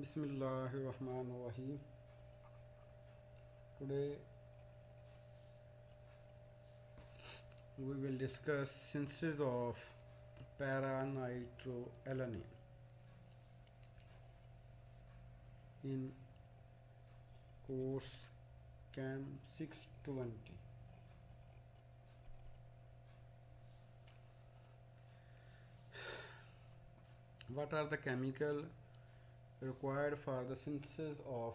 Bismillahirrahmanirrahim. Today we will discuss synthesis of para-nitroaniline in course CHM 620. What are the chemical required for the synthesis of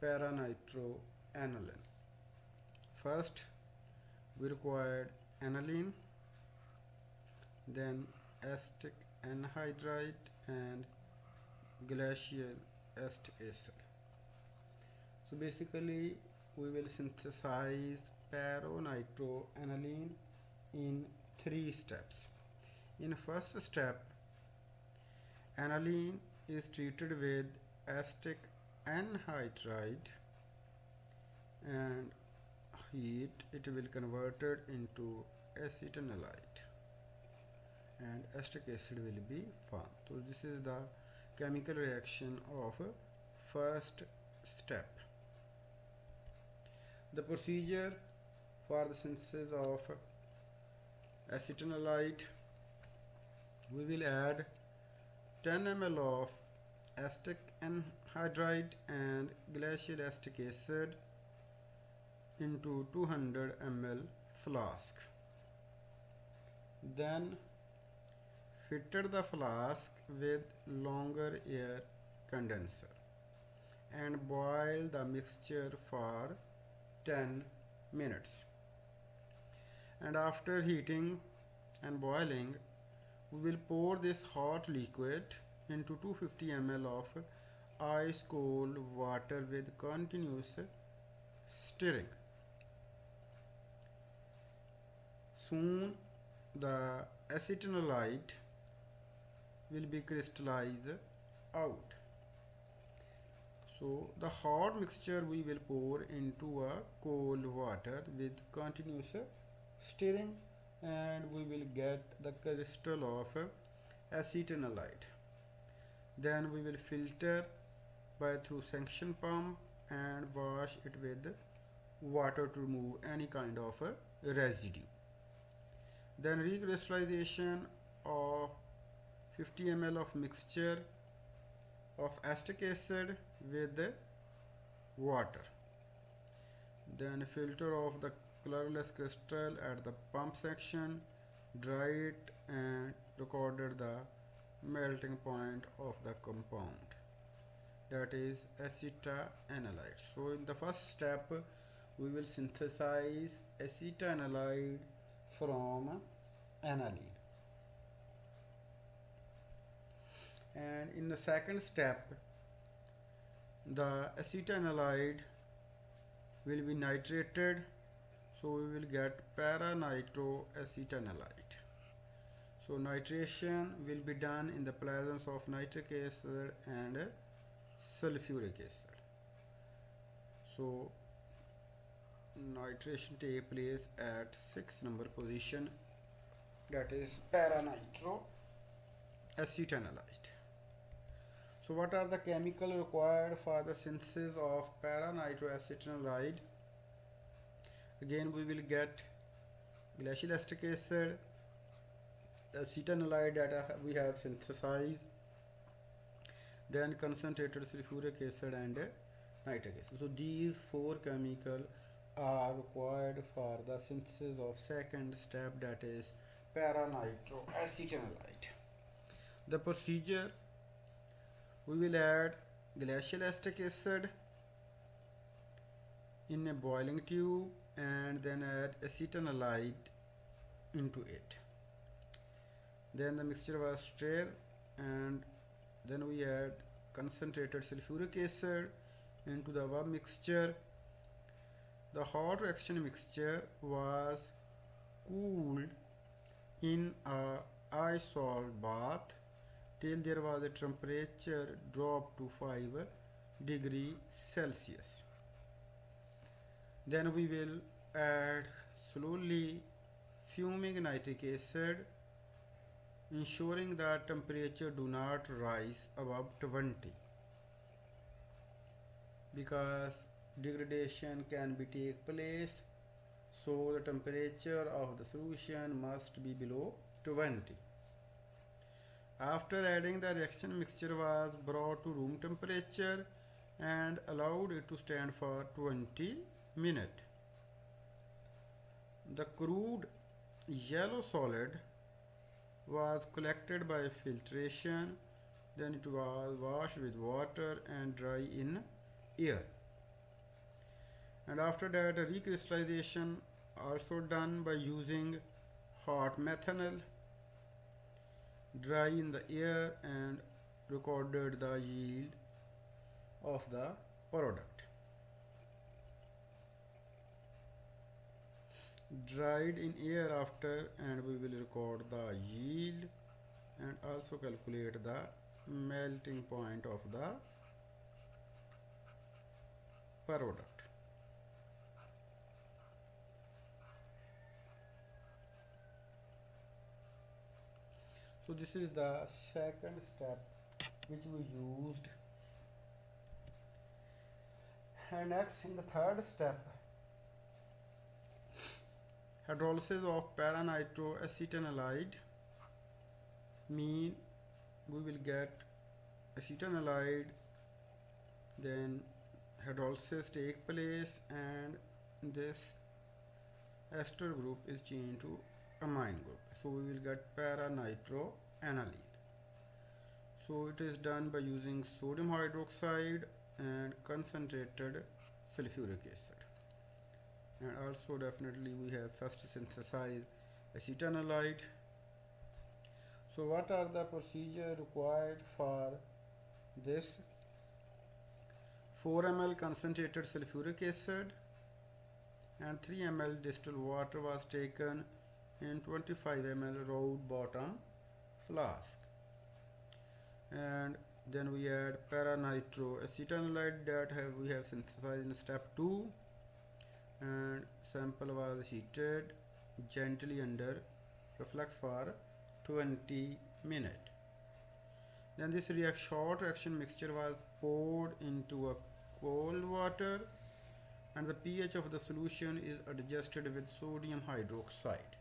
para-nitroaniline? First, we required aniline, then acetic anhydride and glacial acetic acid. So basically, we will synthesize para-nitroaniline in three steps. In first step, aniline is treated with acetic anhydride and heat it will converted into acetanilide and acetic acid will be formed. So this is the chemical reaction of first step. The procedure for the synthesis of acetanilide we will add 10 ml of acetic anhydride and glacial acetic acid into 200 ml flask. Then fitted the flask with longer air condenser and boil the mixture for 10 minutes. And after heating and boiling, we will pour this hot liquid into 250 ml of ice cold water with continuous stirring. Soon the acetanilide will be crystallized out. So the hot mixture we will pour into a cold water with continuous stirring and we will get the crystal of acetanilide. Then we will filter by through suction pump and wash it with water to remove any kind of residue. Then recrystallization of 50 ml of mixture of acetic acid with water. Then filter of the colorless crystal at the pump section, dry it and recorded the melting point of the compound that is acetanilide. So in the first step we will synthesize acetanilide from aniline and in the second step the acetanilide will be nitrated so we will get para-nitroacetanilide so nitration will be done in the presence of nitric acid and sulfuric acid. So nitration take place at 6 number position that is para-nitroacetanilide so what are the chemical required for the synthesis of para-nitroacetanilide again we will get glacial acetic acid acetanilide that we have synthesized then concentrated sulfuric acid and nitric acid. So these four chemical are required for the synthesis of second step that is para-nitroacetanilide the procedure we will add glacial acetic acid in a boiling tube and then add acetanilide into it. Then the mixture was stirred and then we add concentrated sulfuric acid into the above mixture. The hot reaction mixture was cooled in a ice salt bath till there was a temperature drop to 5 degree Celsius then we will add slowly fuming nitric acid ensuring that temperature do not rise above 20 because degradation can be take place so the temperature of the solution must be below 20 after adding the reaction mixture was brought to room temperature and allowed it to stand for 20 minutes the crude yellow solid was collected by filtration then it was washed with water and dry in air. And after that recrystallization also done by using hot methanol dry in the air and recorded the yield of the product dried in air after and we will record the yield and also calculate the melting point of the product. So this is the second step which we used. And next in the third step hydrolysis of para-nitroacetanilide mean we will get acetanilide then hydrolysis take place and this ester group is changed to amine group. So we will get para-nitroaniline so it is done by using sodium hydroxide and concentrated sulfuric acid and also definitely we have first synthesize acetanilide so what are the procedure required for this? 4 ml concentrated sulfuric acid and 3 ml distilled water was taken in 25 ml round bottom flask. And then we add para acetanilide that have we have synthesized in step 2 and sample was heated gently under reflux for 20 minutes. Then this reaction, short reaction mixture was poured into a cold water and the pH of the solution is adjusted with sodium hydroxide.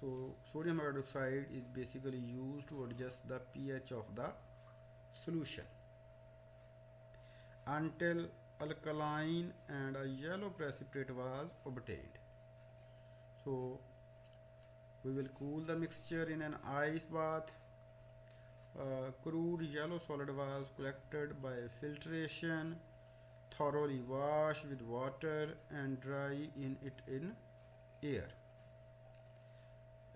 So sodium hydroxide is basically used to adjust the pH of the solution until alkaline and a yellow precipitate was obtained. So we will cool the mixture in an ice bath. Uh, crude yellow solid was collected by filtration, thoroughly washed with water and dry in it in air.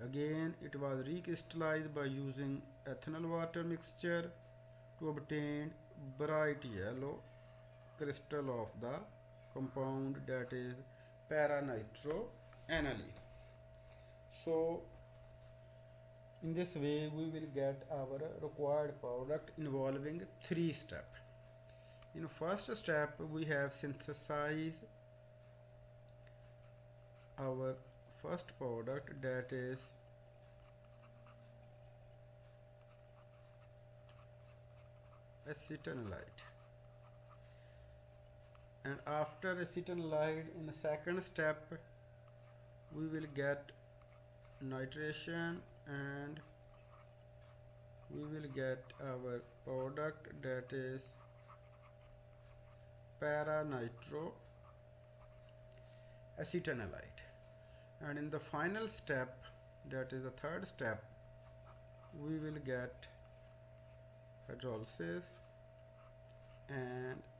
Again it was recrystallized by using ethanol water mixture to obtain bright yellow crystal of the compound that is para-nitroaniline. So in this way we will get our required product involving three steps. In first step we have synthesize our first product that is acetanilide and after acetanilide in the second step we will get nitration and we will get our product that is para nitro acetanilide and in the final step that is the third step we will get hydrolysis and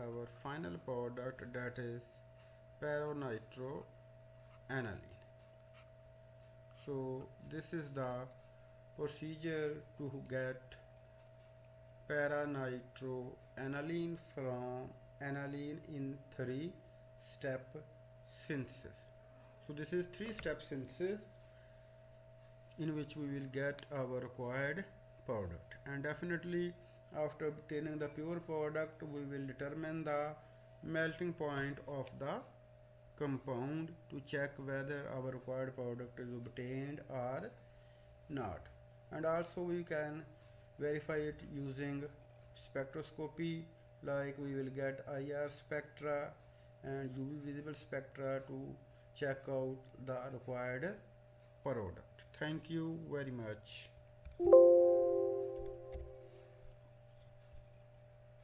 our final product that is para-nitroaniline so this is the procedure to get para-nitroaniline from aniline in three step synthesis. So this is three step synthesis in which we will get our required product. And definitely after obtaining the pure product we will determine the melting point of the compound to check whether our required product is obtained or not. And also we can verify it using spectroscopy like we will get IR spectra and UV visible spectra to check out the required product. Thank you very much